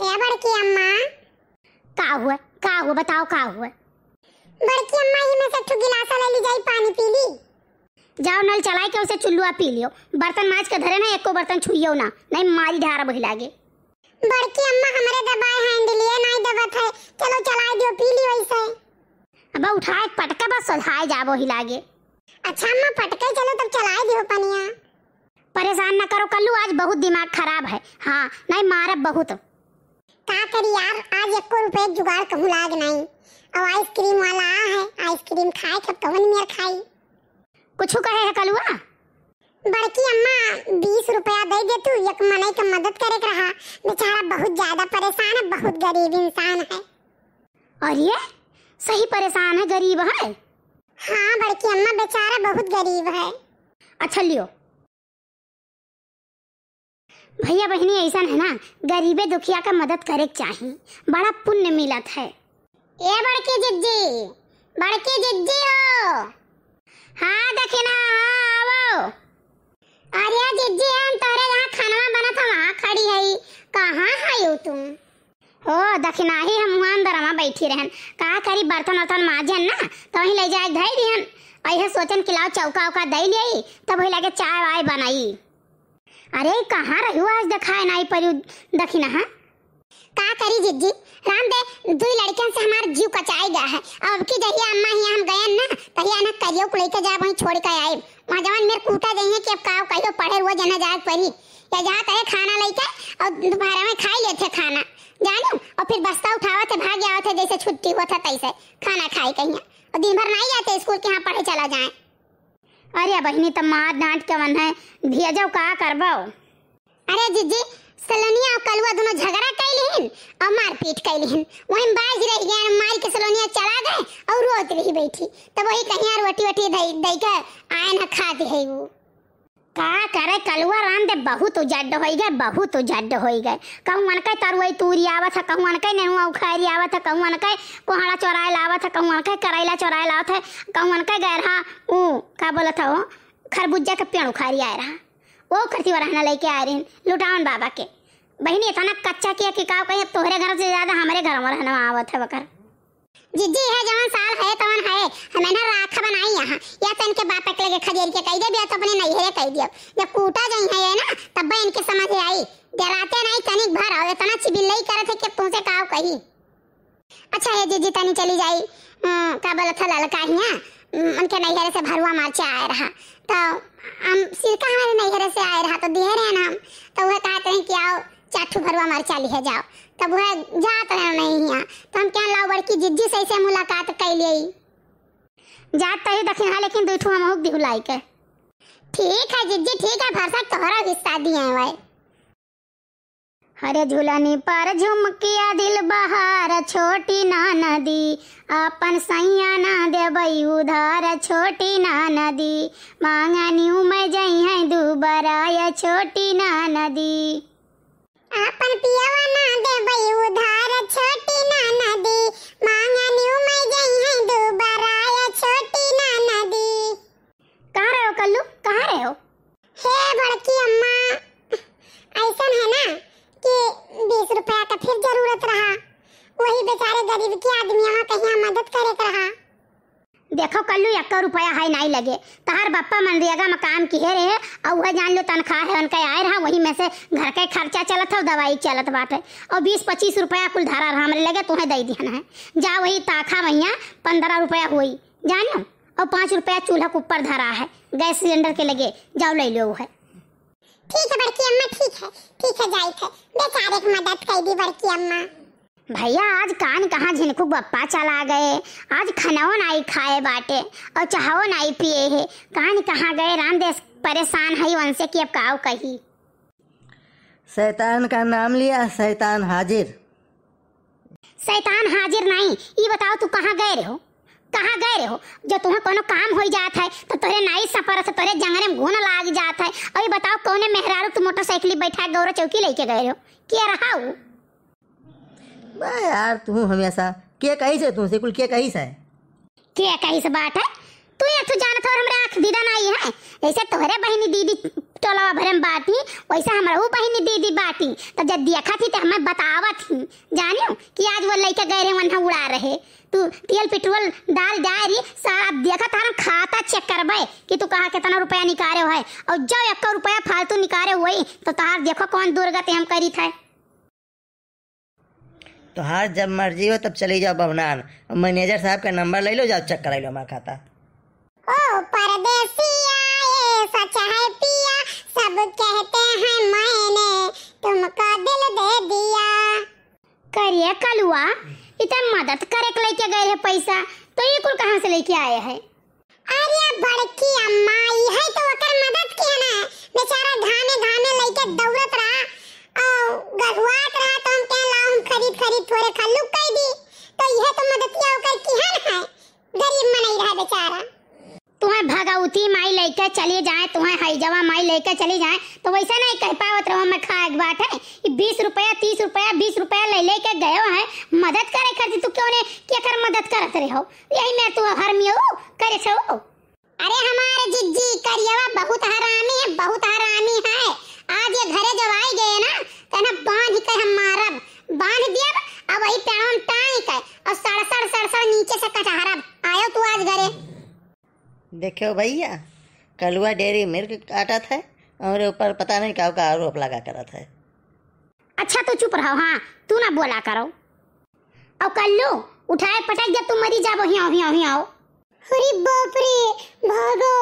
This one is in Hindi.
है बड़की अम्मा। का हुआ? का हुआ? बताओ का हुआ? बड़की अम्मा ये में से ठु गिलासा ले ली जाई पानी पी ली। जाओ नल चलाए के उसे चुल्लुआ पी लियो। बर्तन माज के धरे ना एको बर्तन छुइयो ना नहीं मारी ढारा बही लागे। बड़की अम्मा हमारे दबाए हैंडल ये नहीं दबत है। चलो चला दियो पी ली वैसे अब उठाए पटका बस सोधाए जाबो ही लागे। अच्छा अम्मा पटके चलो तब चला दियो पनिया। परेशान न करो कल्लू आज बहुत दिमाग खराब है। हाँ नहीं मारब बहुत। का करी यार आज एको रुपए जुगाड़ कहूँ लाग नहीं। अब आइसक्रीम वाला आ है आइसक्रीम खाए कब कवन मेर खाई? कुछ कहे है कलुआ? बड़की अम्मा बीस रुपया दे दे तू एक मनई का मदद करे रहा। बेचारा बहुत ज़्यादा परेशान है बहुत गरीब इंसान है। और ये? सही परेशान है गरीब है? हाँ बड़की अम्मा बेचारा बहुत गरीब है। अच्छा लियो। भैया बहनी, ऐसा है ना? गरीबे दुखिया का मदद करे के चाहिए बड़ा पुण्य मिलत है। ए, बड़की जिज्जी! बड़की जिज्जी हो! हाँ दखिना हाँ आवो अरे जिज्जी, हम तोरे यहाँ खाना बना था वहाँ खड़ी है कहाँ है तुम? हो दखिना ही हम वहाँ अंदर वहाँ बैठी रहन। का करी बर्तन वर्तन माजन ना? तो वहीं ले जाए, धई दिहन अहे सोचन कि लाओ चौका उका दई ले तब वही लगे चाय वाय बनाई। अरे कहाँ रही आज दिखाए नाई पर दखिना हाँ? का करी जिज्जी? राम दे दो लड़कियों से हमारा जीव कचाई गया है। अब की जहिया अम्मा ही हम गए ना, तहिया ना करियो को लेके जा वहीं छोड़ के आए वहाँ जवान, मेरे कूटा देंगे कि अब का कहियो पढ़े हुए जना जाग परी या जहाँ कहे खाना लेके और दोपहर में खाई लेते खाना। जानो और फिर बस्ता उठावा थे भाग गया थे जैसे छुट्टी हुआ था तैसे। खाना खाए कहीं और दिन भर नहीं जाते स्कूल के यहाँ पढ़े चला जाए। अरे बहनी, तब मार डांट के मन है भेजो का करबो अरे जीजी, सलोनिया और कलुआ दोनों झगड़ा कैलिहन? और मारपीट कैलिहन? वहीं बाज रह और मार के सलोनिया चला गए, और रोत रही बैठी। तब वही कहीं रोटी वोटी दई दई के आयन खा दी है वो। का करे? कलुआ राम दे बहुत उजड हो गए, बहुत उजड हो गए। कहूँ मन के तरुई तूरी आवत है, कहूँ मन के नेनुआ उखारी आवत है, कहूँ मन के कोहड़ा चोराए लावत है, कहूँ मन के करैला चोराए लावत है, कहूँ मन के गए रहा ऊ, का बोलत है? वो खरबूजा के पेड़ उखारी आए रहा। वो खरती रहना लेके आए रही लुटावन बाबा के। बहनी इतना कच्चा किया कि का कहीं तोहरे घर से ज़्यादा हमारे घर में रहना आवत है बकर। जिज्जी है जवन साल है तवन है। हमें ना राखा बनाई यहाँ। या तो इनके बाप के लगे खदेर के कह दे बिया तो अपने नैहरे कह दियो। जब कूटा जाई है ये ना तब इनके समझ आई। डराते नहीं तनिक भर और इतना चिबिल्लई करे थे कि तुमसे काव कही। अच्छा ये जिज्जी तनी चली जाई। अं, का बोला था लड़का हिया। अं, उनके नैहरे से भरुआ मारचे आए रहा। तो हम सिरका हमारे नैहरे से आए रहा तो दिहे रहे ना हम तो वह कहते हैं कि आओ चाठू भरुआ मरचा लिए जाओ। तब वह जात रहे नहीं यहाँ तो हम क्या लाओ बड़की जिज्जी से ऐसे मुलाकात कैलिए जात तही दखिन हा लेकिन दुठू हम हुक दिहुलाई के। ठीक है जिज्जी, ठीक है भरसा तोहरा हिस्सा दिए हैं, भाई। हरे झूलनी पर झुमकिया दिल बहार, छोटी ना नदी अपन सैया ना देबई उधार, छोटी ना नदी। मांगनी में जई है दुबराय, छोटी ना नदी। अपन पियवा ना दे बई उधार छोटी ना नदी मांगनी में गई है दोबारा छोटी ना नदी कहाँ रहे हो कल्लू? कहाँ रहे हो? हे बड़की अम्मा ऐसा है ना कि बीस रुपया का फिर ज़रूरत रहा। वही बेचारे गरीब के आदमियों कहीं मदद करे रहा। देखो कल्लू एक रुपया है नहीं लगे। तहार बप्पा मनरेगा में काम किए रहे और वह जान लो तनख्वाह है उनका आए रहा वही में से घर का खर्चा चलत है और दवाई चलत बाटे। और बीस पच्चीस रुपया कुल धारा रहा हमरे लगे तुम्हें दे दिया है। जा वही ताखा भैया पंद्रह रुपया हुई जानो। और पाँच रुपया चूल्हा के ऊपर धरा है गैस सिलेंडर के लगे जाओ ले लो है। ठीक है बड़की अम्मा ठीक है ठीक है जाई थे बेचारे की मदद कर दी बड़की अम्मा। भैया आज कान कहाँ झिनकू बप्पा चला गए? आज खनाओ नाई खाए बाटे और चाहो नाई पिए है। कान कहाँ गए रामदेश परेशान है उनसे कि अब काव कही। शैतान का नाम लिया शैतान हाजिर। शैतान हाजिर नहीं ये बताओ तू कहाँ गए रहे? हो कहाँ गए रहे? हो जो तुम्हें कोनो काम हो जात है तो तोरे नाई सफ़र से तोरे जंगरे में घून लाग जात है। और ये बताओ कौने मेहरारू तू मोटरसाइकिल बैठा गौरव चौकी लेके गए रहे? हो क्या रहा हूँ यार तू हमेशा के कही से तू से कुल के कही से? क्या कही से बात है? तू ये तू जानत और हमरा आँख दीदा नहीं है। ऐसे तोहरे बहनी दीदी टोलवा भरे में बाटी वैसा हमारा वो बहिनी दीदी बाटी तो जब देखा थी तो हमें बतावत थी जानियो कि आज वो लड़के गए रहे वहाँ उड़ा रहे। तू तेल पेट्रोल डाल जा रही सारा देखा तारा खाता चेक करबे कि तू कहाँ कितना रुपया निकाले है और जब एक रुपया फालतू निकाले हुई तो तार देखो कौन दुर्गति हम करी थे तो हाँ जब मर्ज़ी हो तब चली जाओ और मैनेजर साहब का नंबर ले लो, जाओ चेक करा लो हमारा खाता। ओ परदेसिया ये सच है पिया सब कहते हैं मैंने तुमको दिल दे दिया। करिए कलुआ इतना मदद करे के लेके गए है पैसा तो ये कुल कहाँ से लेके आए हैं? अरे बड़की अम्मा ई है तो ओकर मदद की है ना बेचारा घामे घामे लइके दौड़त रहा और गहुआत रहा तो हम कह हम खरीद खरीद थोड़े खल्लू कई दी। तो यह तो मदतिया ओकर की है? ना है गरीब मनई रहा बेचारा। भगवती माई लेके चली जाए तुम्हें हैजवा माई लेके चली जाए तो वैसा नहीं कह पावत रहो, मैं खाए के बात है बीस रुपया, तीस रुपया, बीस रुपया ले लेके गए है, मदद करे करती तू क्यों ने क्या कर मदद करत रहे? हो यही मैं तू हर में हो करे छो। अरे हमारे जिज्जी, करियवा बहुत हरामी है, बहुत हरामी है। आज ये घरे जब आई गए ना तो ना बाँध के हम मारब, बाँध दिया अब वही हम टांग के, और सड़ सड़ सड़ सड़ नीचे से तू घरे देखो भैया कलुआ डेरी मिल्क काटा था और ऊपर पता नहीं क्या का आरोप लगा करा था अच्छा तो चुप रहो हाँ तू ना बोला करो। और कल्लू उठाए पटक जब तुम मरी जाबो हियाओ हियाओ हियाओ। अरे बाप रे भागो।